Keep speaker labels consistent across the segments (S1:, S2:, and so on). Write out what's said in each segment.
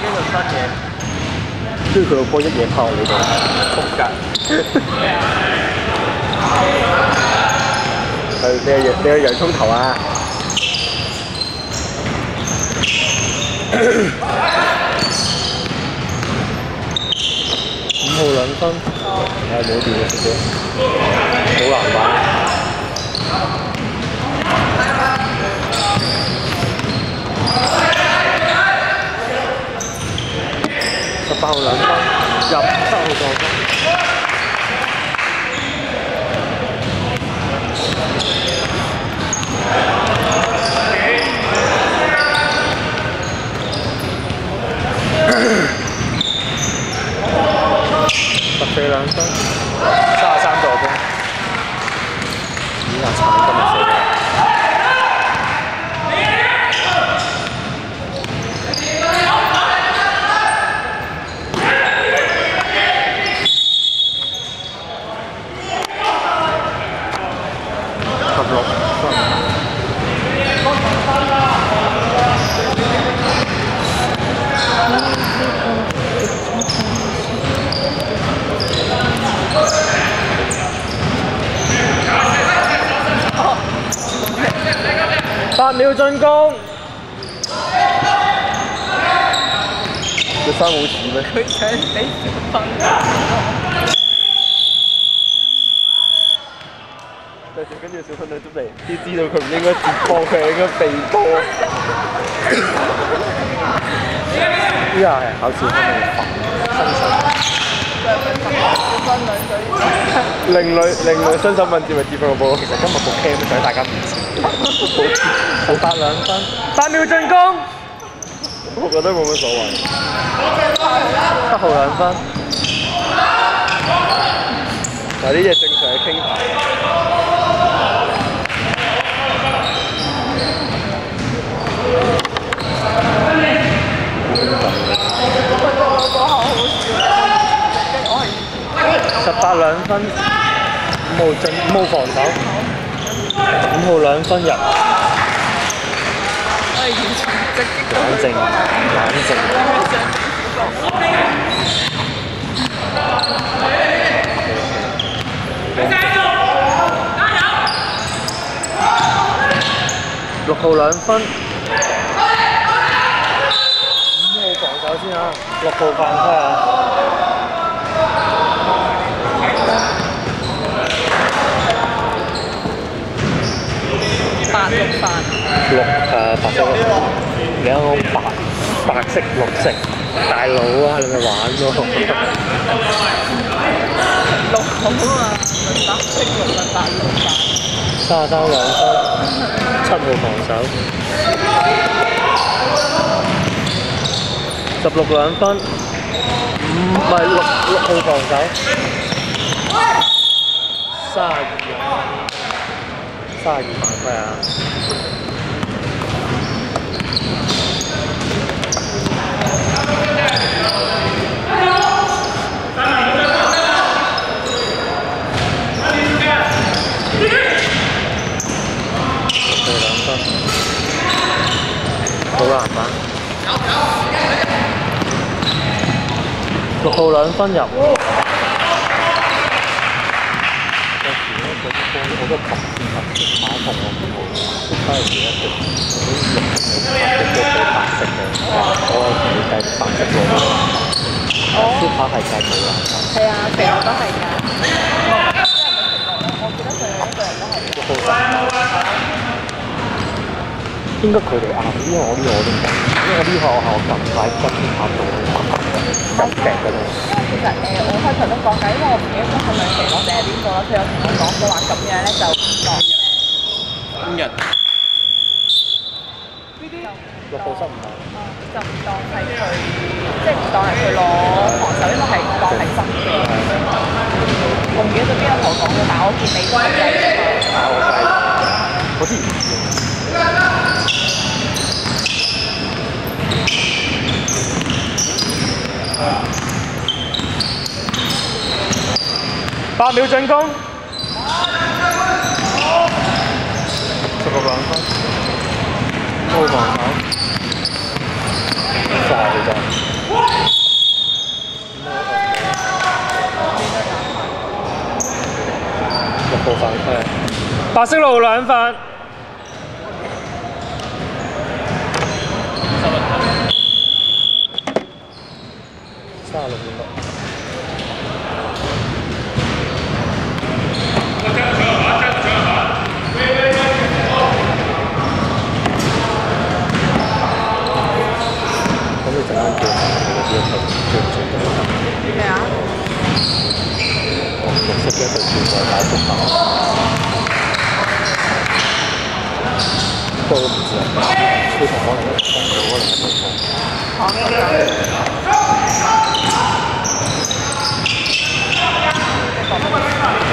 S1: 幾輪新嘢，
S2: 跟住佢個波一嘢拋你度，
S1: 仆街。
S2: 係你係你係洋葱頭啊！五號兩分，係冇電嘅少少，好難玩。十八號兩分，入七號助攻。十四兩分，三十三助攻。咦呀！慘今日死啦！十六分。八秒進攻。隻衫好似咩？
S3: 佢想俾
S2: 跟住小朋友都嚟，先知道佢唔應該接波，佢應該避波。呢個係考試
S3: 分
S2: 另类另类新手問字咪接翻個波。其實今日部 cam 就喺大家面前，好八兩分，八秒進攻，我覺得冇乜所謂。七號兩分，嗱呢嘢正常嘅傾。
S3: 嗰個嗰下好笑，跟住我係
S2: 十八兩分，五號進五号防守，五号两分入，
S3: 我係完全直擊到
S2: 冷靜冷靜。六号两分，五号防守先啊，六号犯规啊！
S3: 八六飯，
S2: 綠誒白色咯，你有冇白白色綠色？大佬啊，你咪玩咯！
S3: 六好啊，輪白色輪八六飯，
S2: 三十三兩分，七號防守，十六兩分，五唔係六六號防守，三十二兩分，三十二犯規啊！好難玩。六號兩分入。有時咧嗰啲波好多白線白色打同我唔好，反而一隻嗰啲綠色嘅白色嘅，我有時會計白色喎。超跑係計冇啦。
S3: 係啊，肥佬都係㗎。我記得佢哋一個人都係。
S2: 六號應該佢哋啱，因為我呢個我都唔明，因為我呢個學校近排跟拍到咁石嘅咧。
S3: 因為其實誒，我開頭都講緊，因為我唔記得咗係咪肥佬定係邊個啦。佢有同我講過話咁樣咧就。
S1: 今日
S2: 六號失誤啊！
S3: 就唔當係佢，即係唔當係佢攞防守，因為係當係真嘅。我唔記得咗邊個同我講嘅，但係我見你都係計㗎嘛。
S2: 但係我計，我之前唔知。八秒進攻，十個兩分，高防六，
S4: 白色路
S2: 两。都唔知啊，呢場可能一分到，可能一隊錯。
S3: 講嘅
S2: 冇邊關啊！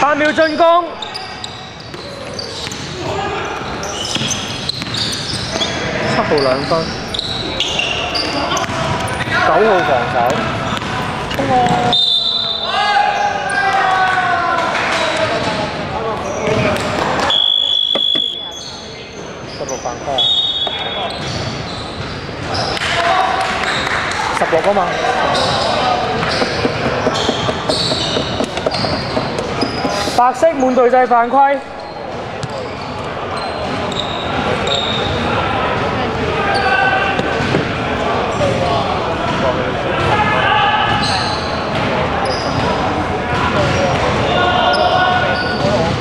S4: 八秒進攻，
S2: 七號兩分，九號防守，十六犯規啊！十六啊嘛，
S4: 白色滿隊制犯規。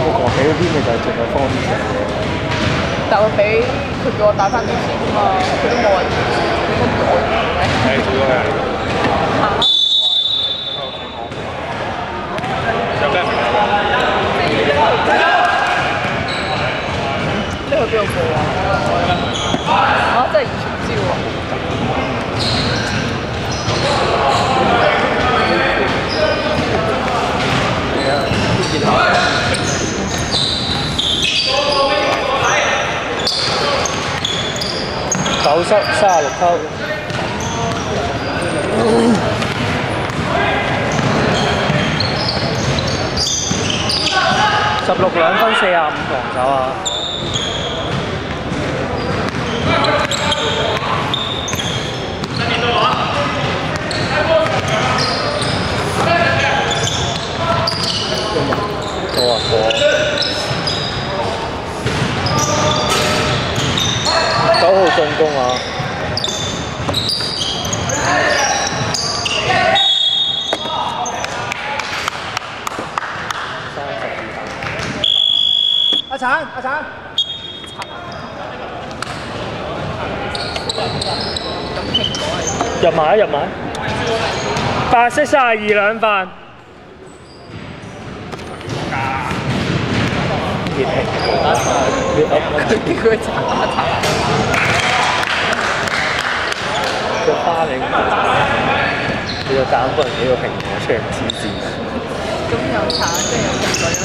S2: 我就係淨係方便
S3: 但係俾佢叫我帶翻啲錢啊嘛，佢都冇人，佢都叫我嘅。
S1: 係做咗係。有咩唔明
S3: 你去邊度報啊？啊，真係完全唔知喎。
S2: 九十三十六溝，
S4: 十六兩分四十五防守！啊
S2: 多。九號進攻啊！三十二分。
S4: 阿橙，阿橙，
S2: 入埋啊！入埋。
S4: 白色三十二兩分。
S2: 熱氣。熱氣。
S3: 叫佢查一查。
S2: 個花你你就斬幫人幾個蘋果出嚟黐線。
S3: 咁有橙，即係有人女香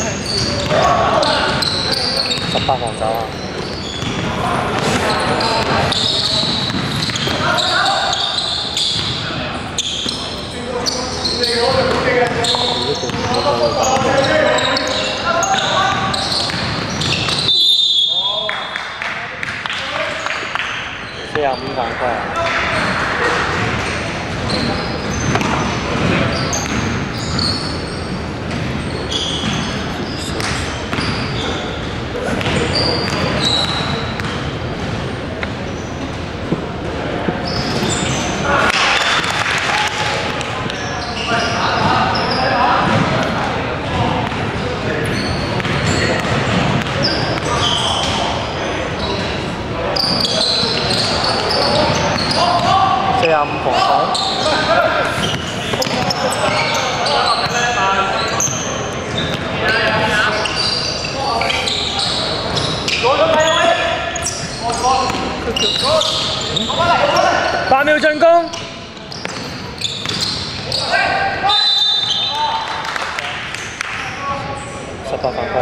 S3: 蕉。
S2: 十八防守啊！四廿五犯規啊！四廿五防守。
S4: 八秒進攻，
S2: 十八犯規